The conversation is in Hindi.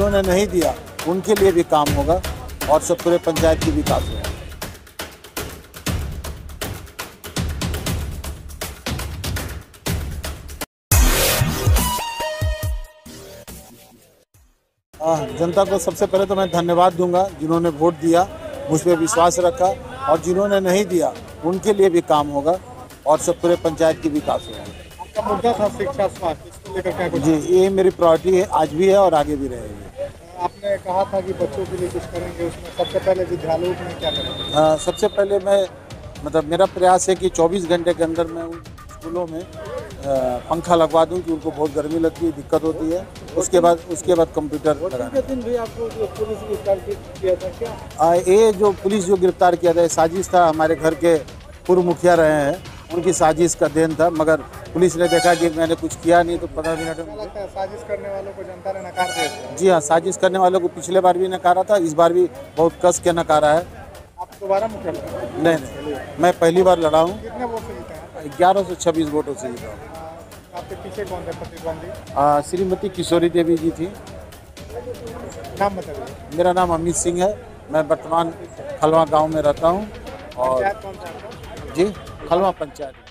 जिन्होंने नहीं दिया उनके लिए भी काम होगा और सब पूरे पंचायत की विकास होगा। हाँ, जनता को सबसे पहले तो मैं धन्यवाद दूँगा जिन्होंने वोट दिया मुझ पर विश्वास रखा और जिन्होंने नहीं दिया उनके लिए भी काम होगा और सब पूरे पंचायत की विकास होगा। मुद्दा था शिक्षा स्वास्थ्य इसको लेकर क्या जी ये मेरी प्रायोरिटी है आज भी है और आगे भी रहेगी। आपने कहा था कि बच्चों के लिए कुछ करेंगे उसमें सबसे पहले विद्यालयों में क्या करेंगे? सबसे पहले मैं मतलब मेरा प्रयास है कि 24 घंटे के अंदर मैं उन स्कूलों में पंखा लगवा दूँ कि उनको बहुत गर्मी लगती है दिक्कत होती है। उसके बाद उसके बाद कंप्यूटर लगा दिन भी आपको जो पुलिस गिरफ़्तार किया था क्या? ये जो पुलिस जो गिरफ़्तार किया था साजिश था हमारे घर के पूर्व मुखिया रहे हैं। उनकी साजिश का देन था मगर पुलिस ने देखा कि मैंने कुछ किया नहीं तो पंद्रह मिनट में साजिश करने वालों को जनता ने नकार दिया। जी हाँ साजिश करने वालों को पिछले बार भी नकारा था इस बार भी बहुत कस के नकारा है। आप दोबारा मुखिया। नहीं नहीं मैं पहली बार लड़ा हूँ। कितने वोट से जीते ग्यारह सौ छब्बीस वोटों से जीता हूँ। आपके पीछे कौन थे? प्रतिद्वंदी? श्रीमती किशोरी देवी जी थी। नाम बताइए। मेरा नाम अमित सिंह है। मैं वर्तमान खलवा गाँव में रहता हूँ और जी खलवा पंचायत।